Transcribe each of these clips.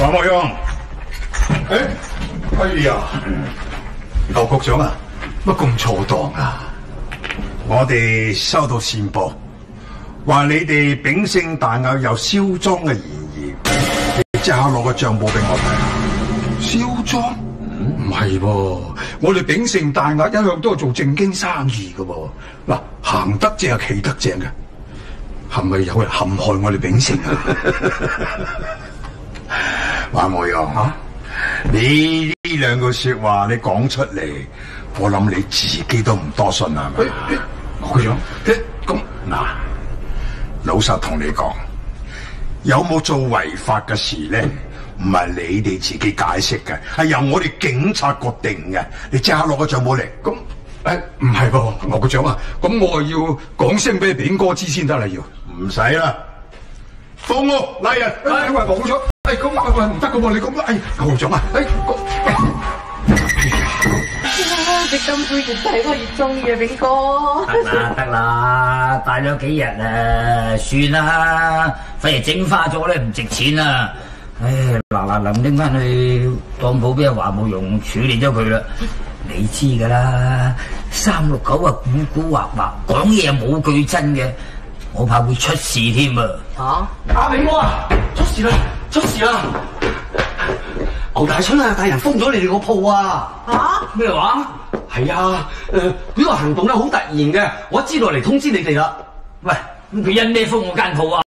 黃莫用，誒，哎呀，劉局长啊，乜咁錯當啊？我哋收到線報，話你哋秉性大雅有銷贓嘅嫌疑，你即刻攞個賬簿俾我睇下。銷贓？唔係喎，我哋秉性大雅一向都係做正經生意嘅喎。嗱，行得正係企得正嘅，係咪有人陷害我哋秉性啊？馬莫陽啊，你呢兩句說話你講出嚟，我諗你自己都唔多信係咪？羅局長，咁嗱，老實同你講，有冇做違法嘅事咧？唔係你哋自己解釋嘅，係由我哋警察決定嘅。你即刻攞個帳簿嚟。咁誒，唔係噃，羅局長啊，咁我係要講聲俾炳哥知先得啦，要。唔使啦，放我拉人。哎，喂，羅局長，哎，咁喂喂唔得噶喎，你咁，哎，羅局長啊，哎，隻金杯越睇我越中意啊，炳哥。得啦得啦，戴咗幾日啊，算啦，反而整花咗咧唔值錢啊！唉，嗱嗱臨拎翻去當鋪俾阿華慕容處理咗佢啦。你知噶啦，三六九啊古古惑惑，講嘢又冇句真嘅，我怕會出事添啊！吓？阿炳哥啊，出事啦，出事啦！牛大春啊，大人封咗你哋個鋪啊！啊？咩話？係啊，誒、呢、個行動咧好突然嘅，我知道嚟通知你哋啦。喂，咁佢因咩封我間鋪啊？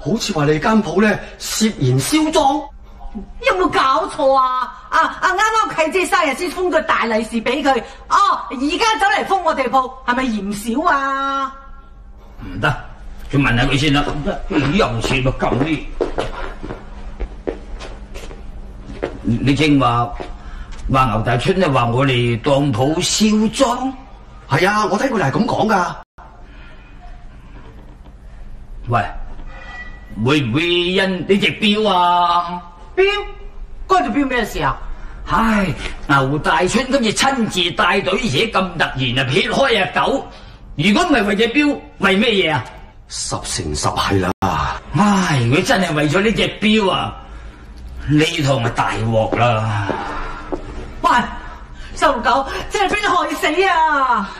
好似話你間鋪咧涉嫌銷贓，有冇搞錯啊？啊啊！啱啱契姐生日先封個大利是俾佢，哦，而家走嚟封我哋鋪，係咪嫌少啊？唔得，佢問下佢先啦。你又似咪咁啲？你你正話話牛大春咧話我哋當鋪銷贓，係啊，我睇佢哋係咁講噶。喂，會唔會因呢隻錶啊？標？關隻標咩事啊？唉，牛大春今次親自帶隊，而且咁突然啊撇開啊狗，如果唔係為隻錶，為咩嘢啊？十成十係啦。唉，如果真係為咗呢隻錶啊，呢趟咪大鑊啦！喂，收狗真係俾你害死啊！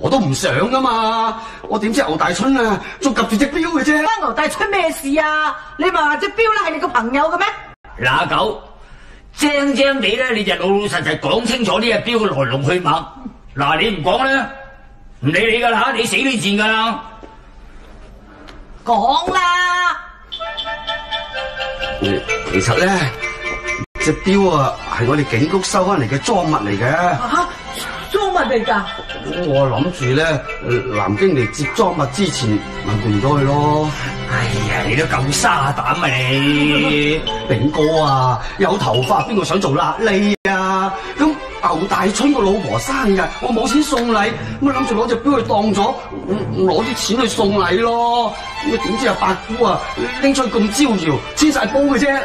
我都唔想噶嘛，我點知牛大春啊仲及住隻錶嘅啫？關牛大春咩事啊？你咪話隻標咧係你個朋友嘅咩？嗱，阿狗正正地咧，你就老老實實講清楚呢隻錶嘅來龍去脈。嗱，你唔講咧，唔理你噶啦，你死呢賤噶啦！講啦！其实咧，只表啊系我哋警局收翻嚟嘅赃物嚟嘅。吓，赃物嚟㗎？我谂住咧，南京嚟接赃物之前，咪换咗佢咯。哎呀，你都夠沙胆啊你！炳哥啊，有头发边个想做辣痢啊？咁牛大春個老婆生日，我冇錢送禮，咁啊諗住攞隻表去當咗，嗯攞啲錢去送禮咯。咁啊點知阿八姑啊拎出去咁招搖，穿晒煲嘅啫。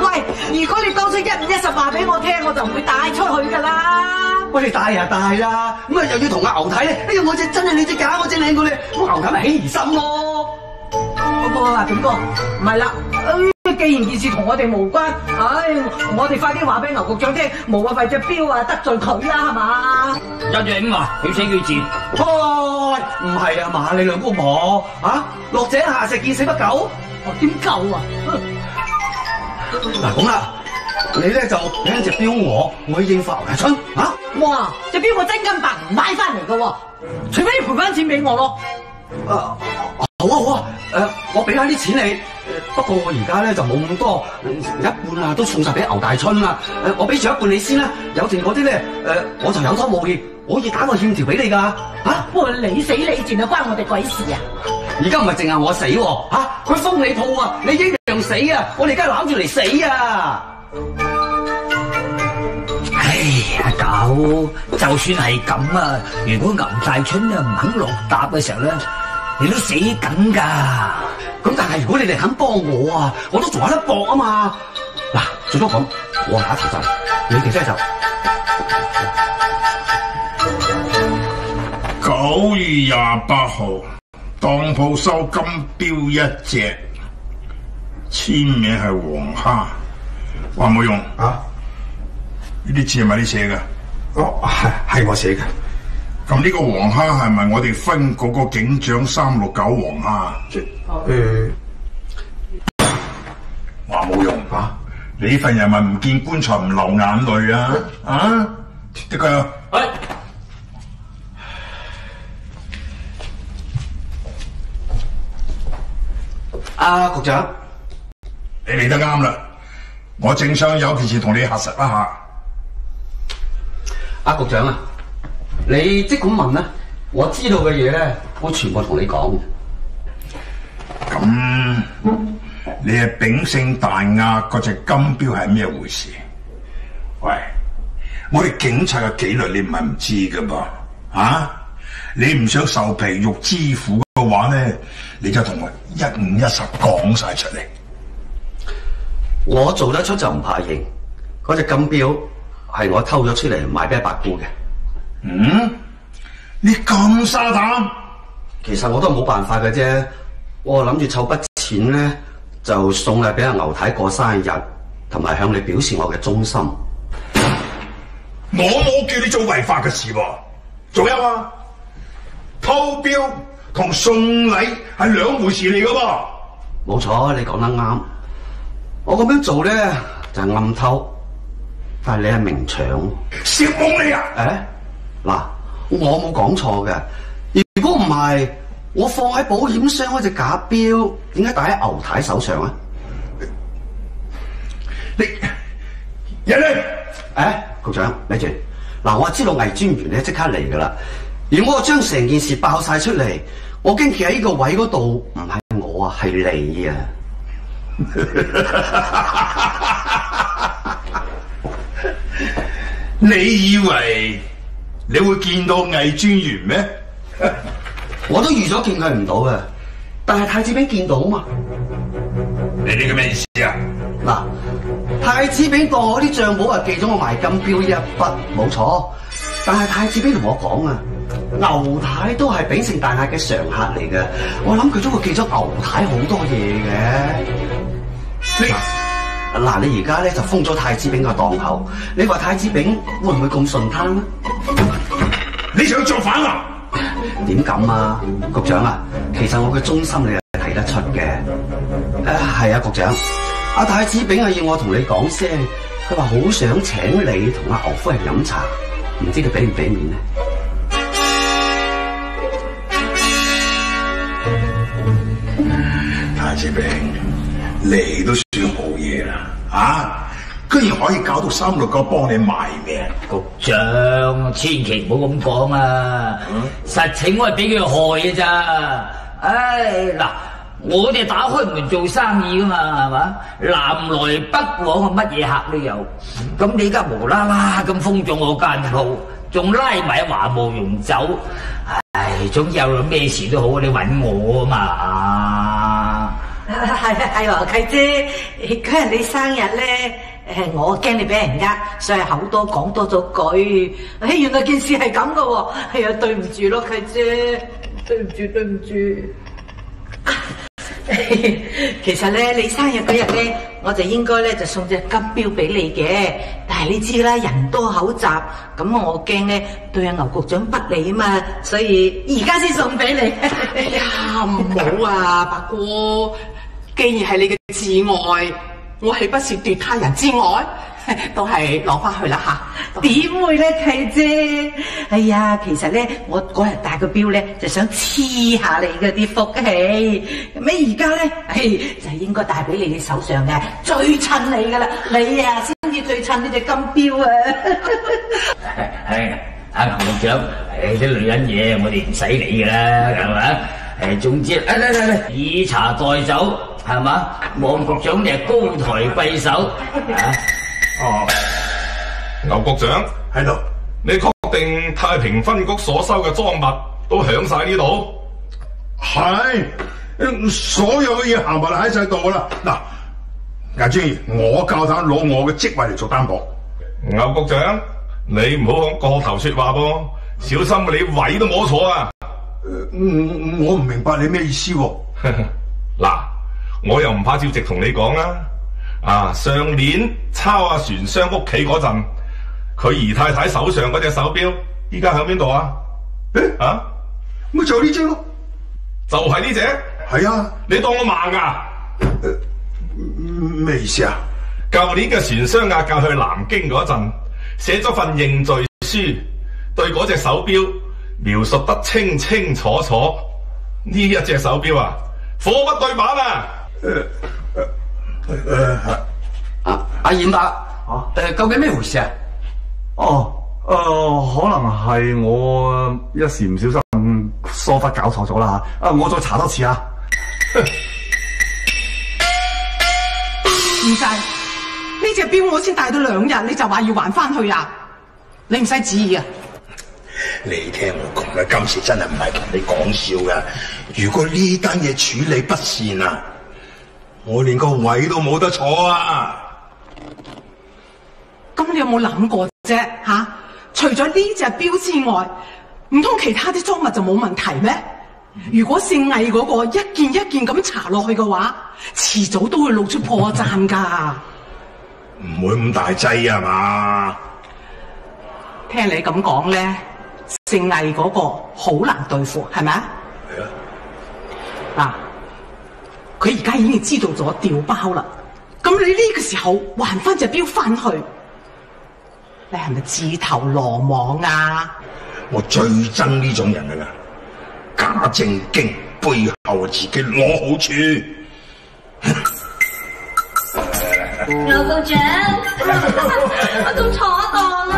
喂，如果你當初一五一十話俾我聽，我就唔會帶出去㗎啦。喂，你大呀大啦，咁啊又要同阿牛睇咧，哎呀我隻真係你隻假，我隻靚過你，咁牛睇咪起疑心咯。不過啊，炳哥，唔係啦，誒既然件事同我哋無關，唉，我哋快啲話俾牛局長聽，無謂為隻錶啊得罪佢啦，係嘛？一隻五啊，佢死佢賤。喂，唔係啊嘛，你兩公婆啊，落井下石見死不救。我點救啊？嗱咁啦，你咧就俾一隻錶我，我去應付牛大春啊。哇！隻錶我真金白銀買翻嚟嘅喎，除非你賠翻錢俾我咯。啊，好啊好啊，誒、我俾翻啲錢你，誒不過我而家咧就冇咁多，一半啊都送晒俾牛大春啦，誒、我俾住一半你先啦，有剩嗰啲咧，誒、我就有拖冇欠，我可以打個欠條俾你噶，嚇、不過你死你賤啊，關我哋鬼事啊！而家唔係淨係我死喎，嚇、佢封你鋪啊，你一樣死啊，我哋而家攬住嚟死啊！唉呀，狗，就算係咁啊，如果牛大春啊唔肯落搭嘅時候咧，你都死梗噶。咁但係如果你哋肯幫我啊，我都仲有得搏啊嘛！嗱，最多咁，我打頭陣，你哋咧就九月廿八號，當鋪收金錶一隻，簽名係黃蝦，話冇用，啊，呢啲字係咪你寫嘅？哦，係係我寫嘅。咁呢個黃蝦係咪我哋分嗰個警長三六九黃蝦？誒，話冇用啊！你呢份人咪唔見棺材唔流眼淚啊！啊，得㗎。啊，阿局長，你嚟得啱啦！我正想有件事同你核實一下。阿局長啊，你即管問啦，我知道嘅嘢咧，我全部同你講。咁你係秉性大押嗰隻金標係咩回事？喂，我哋警察嘅紀律你唔係唔知噶噃，啊？你唔想受皮肉之苦嘅話咧，你就同我一五一十講晒出嚟。我做得出就唔怕認，嗰隻金標係我偷咗出嚟賣俾白姑嘅。嗯？你咁沙膽？其實我都冇辦法嘅啫，我諗住湊筆錢咧，就送禮俾阿牛太過生日，同埋向你表示我嘅忠心。我冇叫你做違法嘅事喎。仲有啊，偷標同送禮係兩回事嚟噶噃。冇錯，你講得啱。我咁樣做咧就係、暗偷，但係你係明搶。小懵你啊！誒，嗱，我冇講錯嘅。如果唔係，我放喺保險箱嗰隻假標，點解戴喺牛太手上啊？你人嚟？誒，局長，咪住，嗱，我知道魏專員咧即刻嚟噶啦。如果我將成件事爆晒出嚟，我驚企喺呢個位嗰度，唔係我啊，係你啊！你以為你會見到魏專員咩？我都預咗見佢唔到嘅，但係太子炳見到啊嘛。你呢個咩意思啊？嗱，太子炳當我啲账簿啊記咗我埋金標一筆，冇錯。但係太子炳同我講啊，牛太都係秉性大廈嘅常客嚟嘅，我諗佢都會記咗牛太好多嘢嘅。你嗱，你而家咧就封咗太子炳嘅档口，你话太子炳会唔会咁顺摊咧？你想造反啊？點咁啊，局長啊，其實我嘅忠心你係睇得出嘅。誒、係啊，局長，阿太子炳啊要我同你講聲，佢話好想請你同阿牛夫人飲茶，唔知佢俾唔俾面呢？太子炳，你都算好嘢啦，啊！居然可以搞到三六九幫你賣命，局長，千祈唔好咁講啊！實情我係俾佢害嘅咋。唉，嗱，我哋打開門做生意噶嘛，係嘛？南來北往啊，乜嘢客都有。咁你而家無啦啦咁封咗我間鋪，仲拉埋華慕容走。唉，總之有咩事都好，你揾我啊嘛。係係喎，契姐，嗰日你生日咧，诶，我驚你俾人呃，所以口多講多咗句。原來件事係咁噶喎，係啊，對唔住咯，契姐，對唔住，對唔住。其實咧，你生日嗰日咧，我就應該咧就送隻金標俾你嘅。但係你知啦，人多口雜，咁我驚咧對阿牛局長不利啊嘛，所以而家先送俾你。哎呀，唔好啊，八哥，既然係你嘅摯愛，我豈不是奪他人之愛？都係攞翻去啦吓。點會咧，契姐？哎呀，其實咧，我嗰日戴個錶咧，就想黐下你嗰啲福氣。咁而家咧，嘿，就係應該戴俾你嘅手上嘅，最襯你噶啦。你啊，先至最襯呢隻金錶啊！係阿牛局長，誒啲女人嘢我哋唔使理噶啦，係嘛？誒總之，嚟嚟嚟嚟，以茶代酒，係嘛？王局長你係高抬貴手啊！哦，牛局長，喺度。你確定太平分局所收嘅贓物都響晒呢度？係，嗯所有嘅嘢行埋喺晒度啦。嗱，魏專員，我夠膽攞我嘅職位嚟做擔保。牛局長，你唔好講過頭說話噃，小心你位都摸錯啊！嗯我唔明白你咩意思喎？嗱，我又唔怕照直同你講啦。啊，上年抄阿船商屋企嗰陣，佢姨太太手上嗰隻手錶，依家喺邊度啊？誒啊，咪就呢只咯。就係呢只，係啊，你當我盲噶？咩意思啊？舊年嘅船商押解去南京嗰陣，寫咗份認罪書，對嗰隻手錶描述得清清楚楚。呢一隻手錶啊，貨不對版啊！阿阿燕伯，誒、究竟咩回事啊？哦，誒、可能係我一時唔小心疏忽搞錯咗啦吓，啊，我再查多次啊。唔制，呢只表我先戴咗兩日，你就話要還翻去啊？你唔使旨意啊！你聽我講啦，今次真係唔係同你講笑噶。如果呢單嘢處理不善啊，我連個位都冇得坐啊！咁你有冇諗過啫？吓、除咗呢只錶之外，唔通其他啲贓物就冇問題咩？如果姓魏嗰個一件一件咁查落去嘅話，遲早都會露出破綻噶。唔會咁大劑啊嘛？聽你咁講咧，姓魏嗰個好難對付，係咪啊？係啊，嗱，佢而家已經知道咗調包啦。咁你呢個時候還翻隻表翻去，你係咪自投羅網啊？我最憎呢種人噶啦，假正經背後自己攞好處。牛局長，我仲坐檔啊！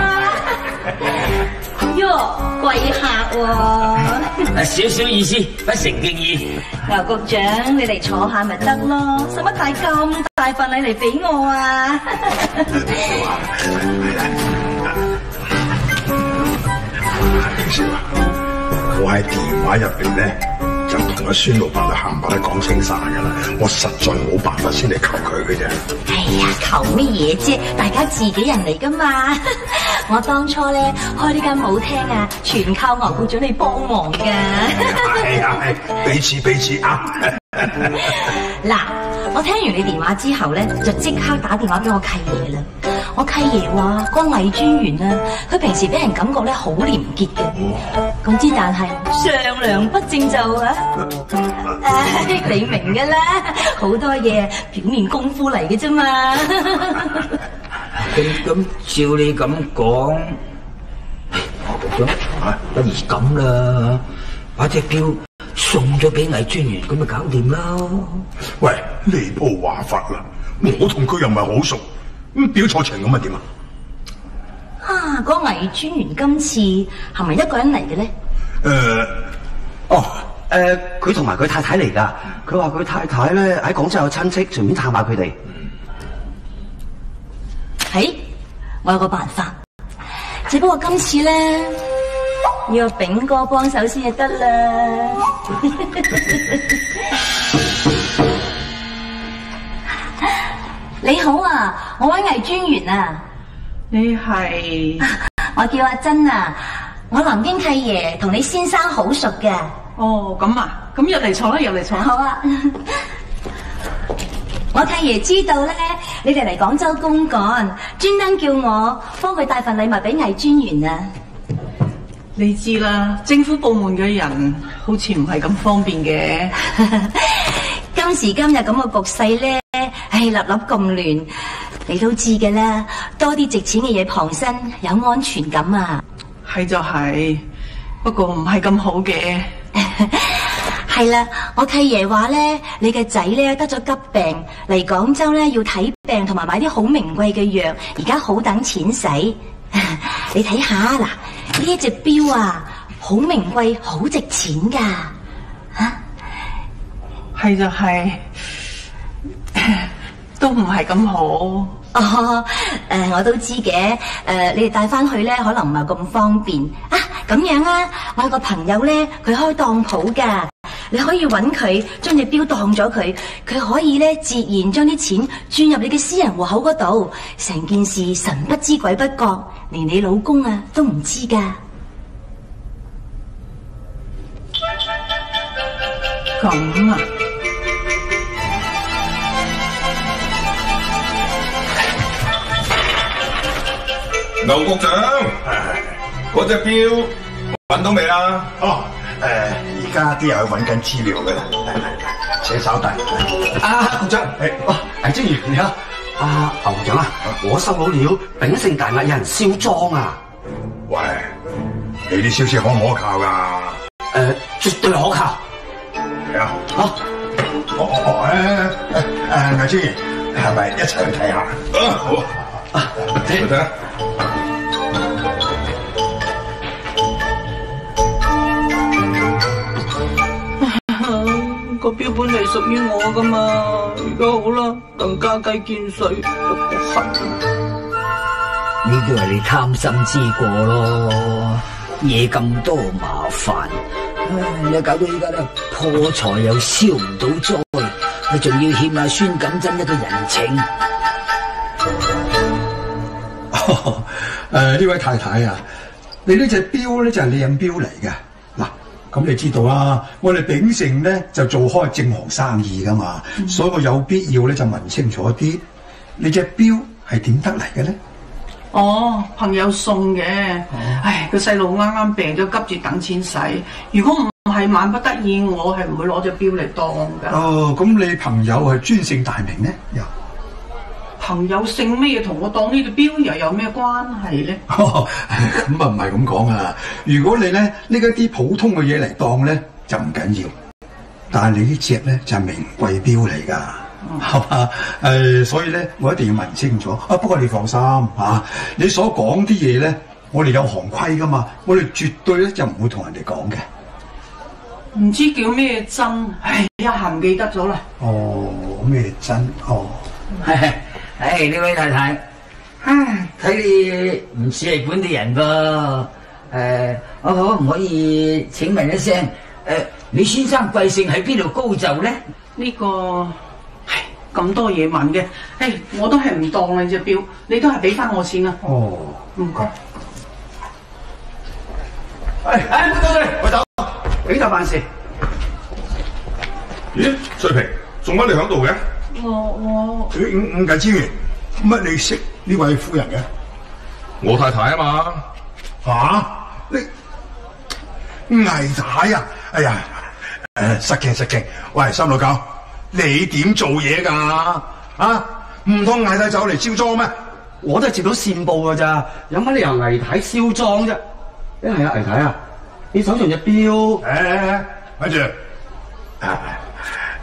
喲，貴客喎、啊少少意思，不成敬意。牛局長，你嚟坐下咪得咯，使乜带咁大份禮嚟俾我啊？平少啊，我喺電話入边咧就同阿孫老闆嘅冚唪唥講清晒噶啦，我實在冇辦法先嚟求佢嘅啫。哎呀，求乜嘢啫？大家自己人嚟噶嘛。我當初咧開呢間舞廳啊，全靠牛局長你幫忙噶。係啊係，彼此彼此啊！嗱，我聽完你電話之後咧，就即刻打電話俾我契爺啦。我契爺話個魏專員啊，佢平時俾人感覺咧好廉潔嘅，咁之但係上梁不正就啊，唉 你明噶啦，好多嘢表面功夫嚟嘅啫嘛。咁咁照你咁講，我局長啊不如咁啦，把隻錶送咗俾魏專員，咁咪搞掂啦。喂，呢鋪話法啦，我同佢又唔係好熟，咁表錯情咁啊點啊？啊，嗰、個魏專員今次係咪一個人嚟嘅咧？誒、哦，誒、佢同埋佢太太嚟噶，佢話佢太太咧喺廣州有親戚，順便探下佢哋。係，我有個辦法，只不過今次咧要有炳哥幫手先至得啦。你好啊，我位魏专员啊，你係 我叫阿珍啊，我南京契爷同你先生好熟嘅。哦咁啊，咁入嚟坐啦，入嚟坐。好啊。我契爷知道咧，你哋嚟广州公干，专登叫我帮佢带份礼物俾魏专员啊。你知啦，政府部门嘅人好似唔系咁方便嘅。今时今日咁嘅局势咧，唉，粒粒咁亂，你都知嘅啦。多啲值錢嘅嘢傍身，有安全感啊。係就係、不過唔係咁好嘅。係啦，我契爺話咧，你嘅仔咧得咗急病嚟廣州咧，要睇病同埋買啲好名貴嘅藥，而家好等錢使。你睇下嗱，呢一隻錶啊，好名貴，好值錢噶。吓、係就係、都唔係咁好。哦，誒、我都知嘅，誒、你哋帶翻去咧，可能唔係咁方便啊。咁樣啊，我有個朋友咧，佢開當鋪噶，你可以揾佢將隻錶當咗佢，佢可以咧自然將啲錢轉入你嘅私人户口嗰度，成件事神不知鬼不覺，連你老公啊都唔知噶。咁啊，劉局長，嗰隻錶揾到未啊？哦，誒，而家啲人去揾緊資料嘅啦，嚟嚟嚟，請稍等。啊，局長，誒，哇，魏正如你好，啊，牛局長啊，我收到料，秉盛大廈有人燒莊啊，喂，你啲消息可唔可靠㗎？誒，絕對可靠，係啊，好，哦哦哦，誒誒誒，魏專員係咪一齊去睇下？啊，好啊，啊，去睇個標本嚟屬於我噶嘛，而家好啦，更加計見水，就個黑。呢啲係你貪心之過咯，嘢咁多麻煩，唉，你搞到依家咧破財又消唔到災，你仲要欠阿孫錦珍一個人情。誒呢位太太啊，你呢隻錶咧就係靚錶嚟嘅。嗱，咁你知道啦，我哋秉承咧就做開正行生意噶嘛，所以我有必要咧就問清楚啲，你隻錶係點得嚟嘅咧？哦，朋友送嘅。唉，個細路啱啱病咗，急住等錢使。如果唔係萬不得已，我係唔會攞隻錶嚟當㗎。哦，咁你朋友係專姓大名咧？又朋友姓咩同我當呢隻錶又有咩關係咧？咁啊唔係咁講啊！如果你咧呢一啲普通嘅嘢嚟當咧就唔緊要，但係你呢隻咧就係名貴錶嚟㗎，係嘛？誒、所以咧我一定要問清楚。啊，不過你放心嚇、啊你所講啲嘢咧，我哋有行規㗎嘛，我哋絕對咧就唔會同人哋講嘅。唔知叫咩真？唉，一下唔記得咗啦。哦，咩真？哦，唉，呢位太太，唉，睇你唔似係本地人噃。誒、我可唔可以請問一聲？誒、你先生貴姓喺邊度高就咧？呢、個唉咁多嘢問嘅，唉，我都係唔當你隻表，你都係俾翻我錢啦。哦，唔該。誒誒，唔該你，我走，俾就辦事。咦，翠萍，做乜你喺度嘅？我我五五五計之員，乜你識呢位夫人嘅？我太太啊嘛。吓、你魏太啊！哎呀，誒、失敬失敬。喂，三老九，你點做嘢㗎？啊，唔通魏太走嚟燒莊咩？我都係接到線報㗎咋，有乜理由魏太燒莊啫？一係啊，魏太啊，你手上隻錶，誒、睇住，誒、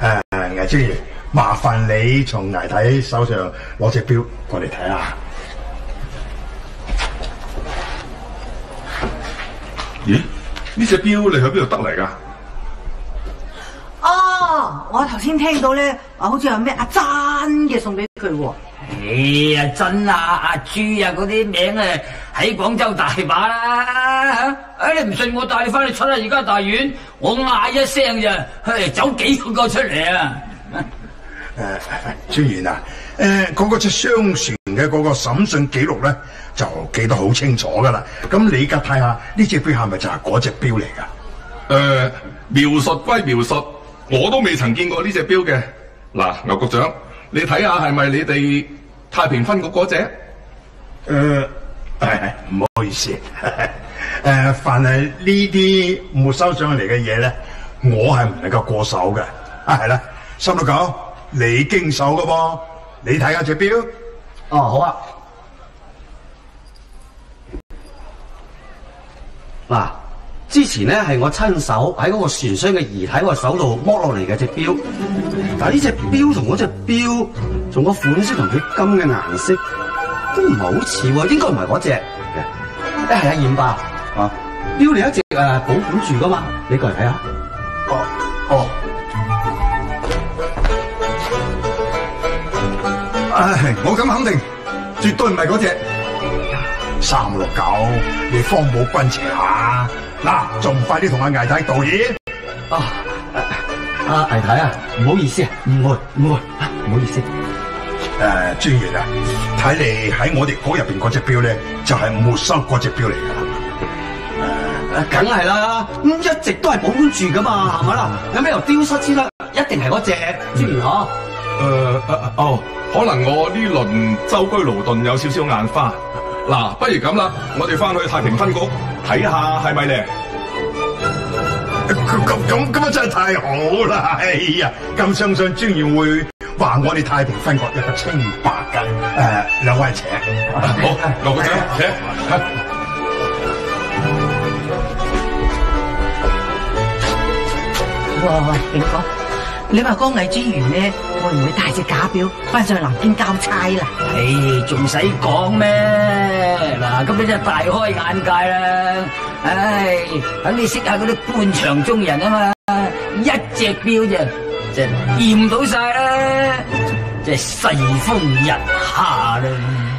誒，魏專員，麻煩你從魏太手上攞隻錶過嚟睇下。咦，呢隻錶你喺邊度得嚟㗎？哦，我頭先聽到咧，好似有咩阿珍嘅送俾佢喎。哎呀，珍啊，阿朱啊，嗰啲名啊，喺廣州大把啦。誒，你唔信我帶你翻去出下而家大院，我嗌一聲咋，嘿，走幾個個出嚟啊！誒，專員啊，誒、嗰、個隻商船嘅嗰個審訊記錄咧，就記得好清楚噶啦。咁你而家睇下呢隻錶係咪就係嗰隻錶嚟㗎？誒、描述歸描述，我都未曾見過呢隻錶嘅。嗱，牛局長，你睇下係咪你哋太平分局嗰隻？誒、係唔好意思，誒、凡係呢啲沒收上嚟嘅嘢咧，我係唔能夠過手嘅。啊，係啦，三六九，你經手嘅噃，你睇下隻表。哦，好啊。嗱，之前咧係我親手喺嗰個船商嘅遺體個手度剝落嚟嘅隻表，但係呢隻表同嗰隻錶，仲個款式同佢金嘅顏色都唔係好似喎，應該唔係嗰隻嘅。一係啊，燕爸啊，表你一直誒保管住噶嘛，你過嚟睇下。哦哦。唉，我咁肯定，絕對唔係嗰只。三六九，你方冇军邪下，嗱，仲快啲同阿魏太道歉？啊，阿魏太啊，唔好意思啊，唔會唔會，啊唔好意思。誒，專員啊，睇嚟喺我哋嗰入邊嗰只表咧，就係沒收嗰只表嚟㗎。誒，梗係啦，咁一直都係保管住噶嘛，係咪啦？有咩由丟失先啦？一定係嗰隻專員嗬。誒、誒哦，可能我呢輪舟居勞頓有少少眼花，嗱，不如咁啦，我哋翻去太平分局睇下係咪咧？咁咁咁咁啊，真係太好啦！哎呀，咁相信專員會話我哋太平分局一個清白噶。誒、兩位請。好，羅局長，請。哇，景哥，你話嗰個魏專員咧，會唔會帶隻假表翻上去南京交差啦？唉，仲使講咩？嗱，咁你真係大開眼界啦！唉，等你識下嗰啲官場中人啊嘛，一隻錶啫，就驗到晒啦，即係世風日下啦。